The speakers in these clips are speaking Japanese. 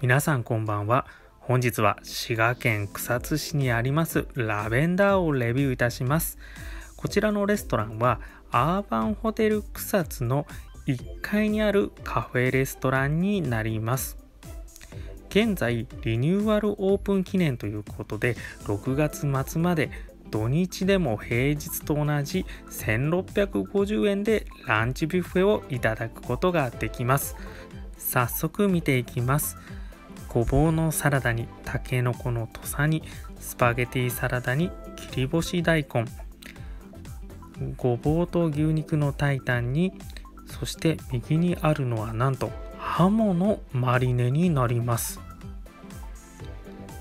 皆さんこんばんは。本日は滋賀県草津市にありますラベンダーをレビューいたします。こちらのレストランはアーバンホテル草津の1階にあるカフェレストランになります。現在リニューアルオープン記念ということで6月末まで土日でも平日と同じ1650円でランチビュッフェをいただくことができます。早速見ていきます。ごぼうのサラダにたけのこの土佐煮スパゲティサラダに切り干し大根。ごぼうと牛肉のタイタンにそして右にあるのはなんとハモのマリネになります。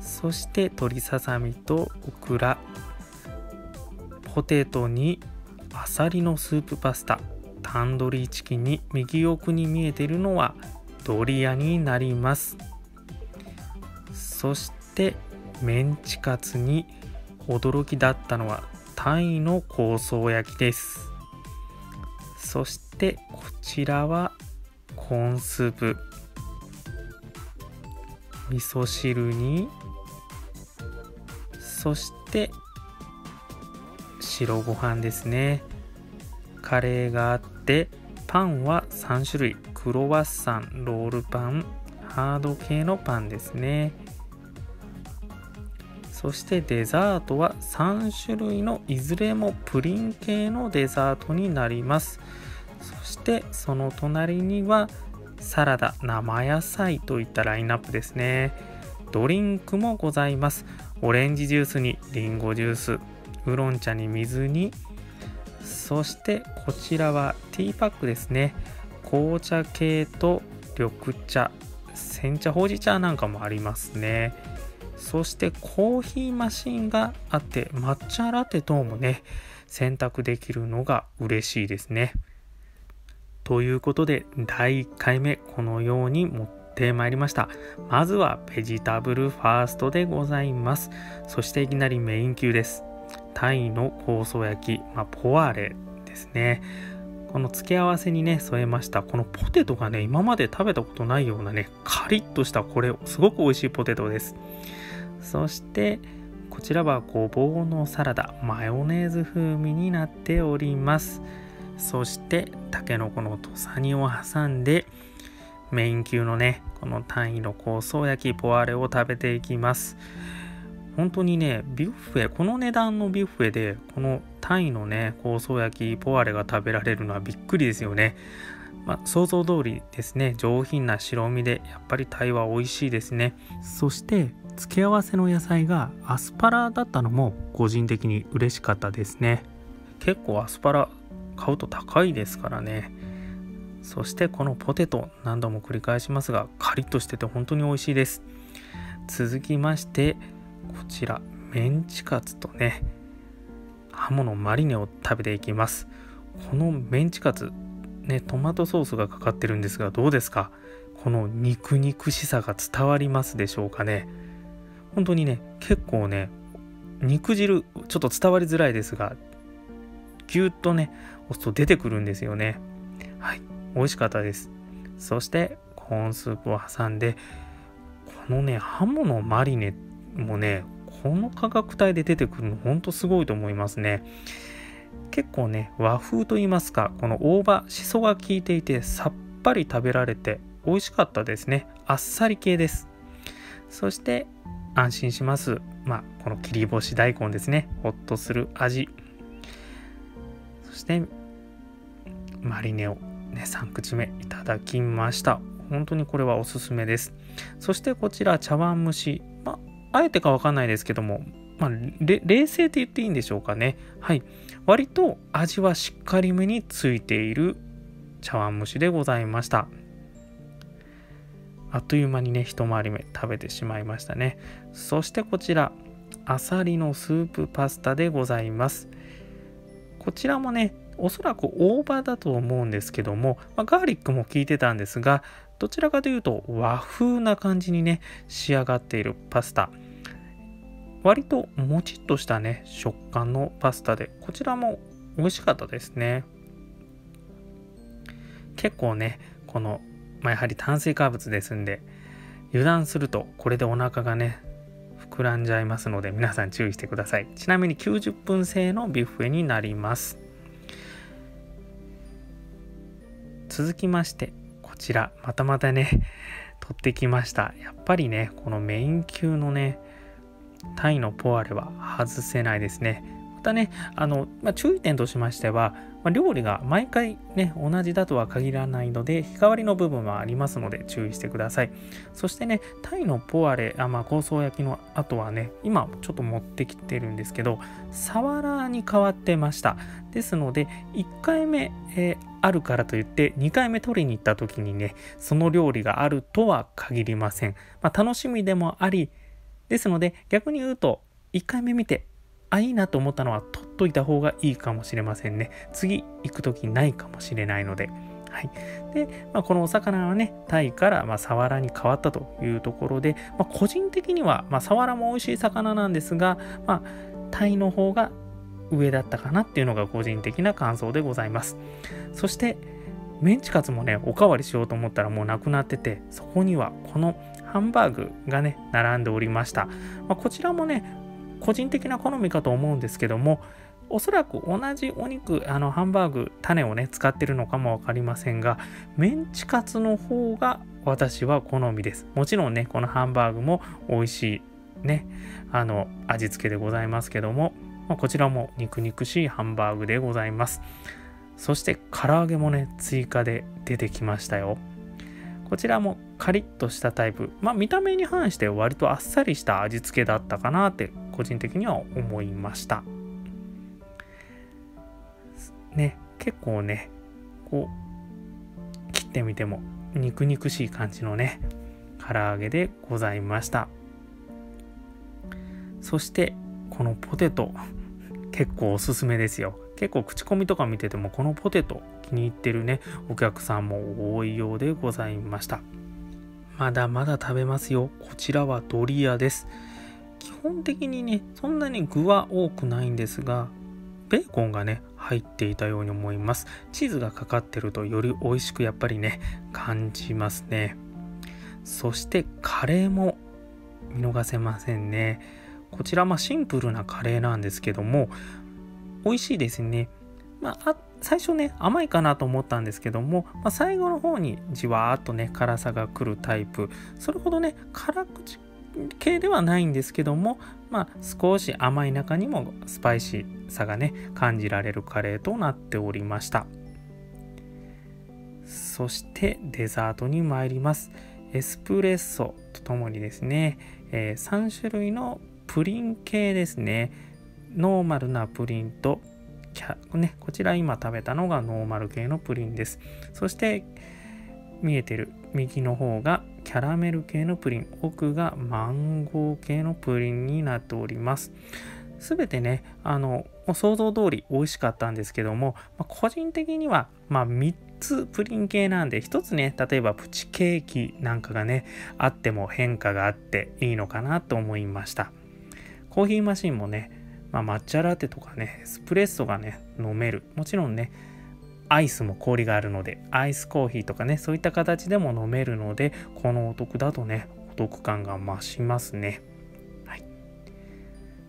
そして鶏ささみとオクラ。ポテトにあさりのスープパスタタンドリーチキンに右奥に見えているのはドリアになります。そしてメンチカツに驚きだったのはタイの香草焼きです。そしてこちらはコーンスープ。味噌汁にそして白ご飯ですね。カレーがあってパンは3種類。クロワッサンロールパンハード系のパンですね。そしてデザートは3種類のいずれもプリン系のデザートになります。そしてその隣にはサラダ生野菜といったラインナップですね。ドリンクもございます。オレンジジュースにリンゴジュース。ウーロン茶に水にそしてこちらはティーパックですね。紅茶系と緑茶煎茶ほうじ茶なんかもありますね。そしてコーヒーマシンがあって抹茶ラテ等もね選択できるのが嬉しいですね。ということで第1回目このように持ってまいりました。まずはベジタブルファーストでございます。そしていきなりメイン級です。タイの香草焼き、まあ、ポワレですね。この付け合わせにね添えましたこのポテトがね今まで食べたことないようなねカリッとしたこれすごく美味しいポテトです。そしてこちらはごぼうのサラダマヨネーズ風味になっております。そしてたけのこの土佐煮を挟んでメイン級のねこの単位の香草焼きポワレを食べていきます。本当にねビュッフェこの値段のビュッフェでこのタイのね香草焼きポワレが食べられるのはびっくりですよね。まあ、想像通りですね。上品な白身でやっぱりタイは美味しいですね。そして付け合わせの野菜がアスパラだったのも個人的に嬉しかったですね。結構アスパラ買うと高いですからね。そしてこのポテト何度も繰り返しますがカリッとしてて本当に美味しいです。続きましてこちらメンチカツとねハモのマリネを食べていきます。このメンチカツねトマトソースがかかってるんですがどうですか？この肉肉しさが伝わりますでしょうかね？本当にね結構ね肉汁ちょっと伝わりづらいですがぎゅっとね押すと出てくるんですよね。はい美味しかったです。そしてコーンスープを挟んでこのねハモのマリネってもねこの価格帯で出てくるのほんとすごいと思いますね。結構ね和風と言いますかこの大葉しそが効いていてさっぱり食べられて美味しかったですね。あっさり系です。そして安心します。まあこの切り干し大根ですね。ほっとする味。そしてマリネをね3口目いただきました。本当にこれはおすすめです。そしてこちら茶碗蒸しあえてかわかんないですけどもまあ、冷静って言っていいんでしょうかね。はい。割と味はしっかりめについている茶碗蒸しでございました。あっという間にね、一回り目食べてしまいましたね。そしてこちら、あさりのスープパスタでございます。こちらもね、おそらく大葉だと思うんですけども、まあ、ガーリックも効いてたんですが、どちらかというと和風な感じにね、仕上がっているパスタ。割ともちっとしたね食感のパスタでこちらも美味しかったですね。結構ねこの、まあ、やはり炭水化物ですんで油断するとこれでお腹がね膨らんじゃいますので皆さん注意してください。ちなみに90分制のビュッフェになります。続きましてこちらまたまたね取ってきました。やっぱりねこのメイン級のねタイのポワレは外せないですね。またねあの、まあ、注意点としましては、まあ、料理が毎回ね同じだとは限らないので日替わりの部分はありますので注意してください。そしてねタイのポワレあまあ香草焼きの後はね今ちょっと持ってきてるんですけどサワラに変わってました。ですので1回目、えー、あるからといって2回目取りに行った時にねその料理があるとは限りません、まあ、楽しみでもありですので逆に言うと1回目見てあいいなと思ったのは取っといた方がいいかもしれませんね。次行く時ないかもしれないので。はい、で、まあ、このお魚はねタイからまサワラに変わったというところで、まあ、個人的には、まあ、サワラも美味しい魚なんですが、まあ、タイの方が上だったかなっていうのが個人的な感想でございます。そしてメンチカツもねおかわりしようと思ったらもうなくなっててそこにはこのハンバーグがね並んでおりました、まあ、こちらもね個人的な好みかと思うんですけどもおそらく同じお肉あのハンバーグ種をね使ってるのかも分かりませんがメンチカツの方が私は好みです。もちろんねこのハンバーグも美味しいねあの味付けでございますけども、まあ、こちらも肉肉しいハンバーグでございます。そして唐揚げもね追加で出てきましたよ。こちらもカリッとしたタイプ。まあ見た目に反して割とあっさりした味付けだったかなって個人的には思いました。ね結構ねこう切ってみても肉肉しい感じのね唐揚げでございました。そしてこのポテト。結構おすすめですよ。結構口コミとか見ててもこのポテト気に入ってるねお客さんも多いようでございました。まだまだ食べますよ。こちらはドリアです。基本的にねそんなに具は多くないんですがベーコンがね入っていたように思います。チーズがかかってるとより美味しくやっぱりね感じますね。そしてカレーも見逃せませんね。こちらまあシンプルなカレーなんですけども美味しいですね。まあ、最初ね甘いかなと思ったんですけども、まあ、最後の方にじわーっとね辛さが来るタイプ。それほどね辛口系ではないんですけども、まあ、少し甘い中にもスパイシーさがね感じられるカレーとなっておりました。そしてデザートに参ります。エスプレッソとともにですね、えー、3種類のプリン系ですね。ノーマルなプリンとね、こちら今食べたのがノーマル系のプリンです。そして見えてる右の方がキャラメル系のプリン。奥がマンゴー系のプリンになっております。すべてねあの想像通り美味しかったんですけども、まあ、個人的には、まあ、3つプリン系なんで1つね例えばプチケーキなんかがねあっても変化があっていいのかなと思いました。コーヒーマシンもね、まあ、抹茶ラテとかねエスプレッソがね飲める。もちろんねアイスも氷があるのでアイスコーヒーとかねそういった形でも飲めるのでこのお得だとねお得感が増しますね。はい。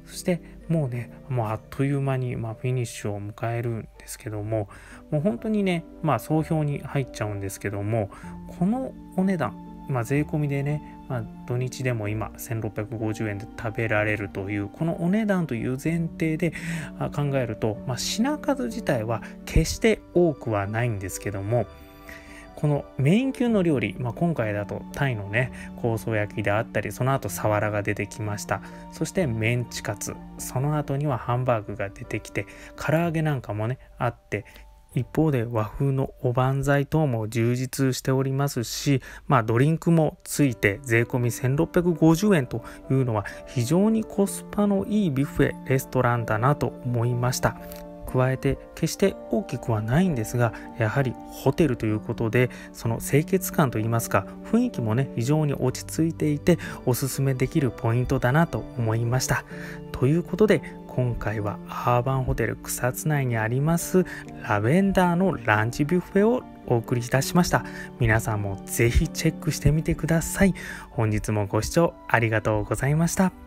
そしてもうねもうあっという間に、まあ、フィニッシュを迎えるんですけどももう本当にねまあ総評に入っちゃうんですけどもこのお値段まあ、税込みでね、まあ、土日でも今1650円で食べられるというこのお値段という前提で考えると、まあ、品数自体は決して多くはないんですけどもこのメイン級の料理、まあ、今回だとタイのね香草焼きであったりその後サワラが出てきました。そしてメンチカツ。その後にはハンバーグが出てきて唐揚げなんかもねあって一方で和風のおばんざい等も充実しておりますし、まあ、ドリンクもついて税込み1650円というのは非常にコスパのいいビュッフェレストランだなと思いました。加えて決して大きくはないんですがやはりホテルということでその清潔感といいますか雰囲気もね非常に落ち着いていておすすめできるポイントだなと思いました。ということで今回はアーバンホテル草津内にありますラベンダーのランチビュッフェをお送りいたしました。皆さんもぜひチェックしてみてください。本日もご視聴ありがとうございました。